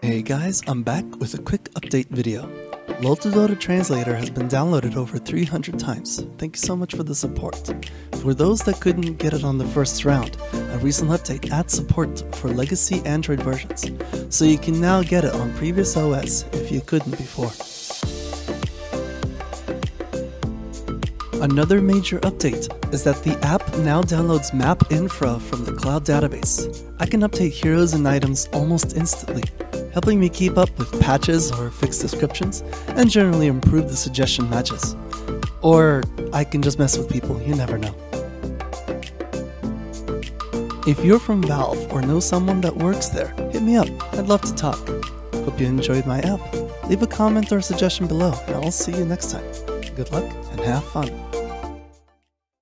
Hey guys, I'm back with a quick update video. LoL to Dota Translator has been downloaded over 300 times. Thank you so much for the support. For those that couldn't get it on the first round, a recent update adds support for legacy Android versions, so you can now get it on previous OS if you couldn't before. Another major update is that the app now downloads map infra from the cloud database. I can update heroes and items almost instantly, helping me keep up with patches or fix descriptions, and generally improve the suggestion matches. Or I can just mess with people, you never know. If you're from Valve or know someone that works there, hit me up. I'd love to talk. Hope you enjoyed my app. Leave a comment or suggestion below, and I'll see you next time good luck and have fun.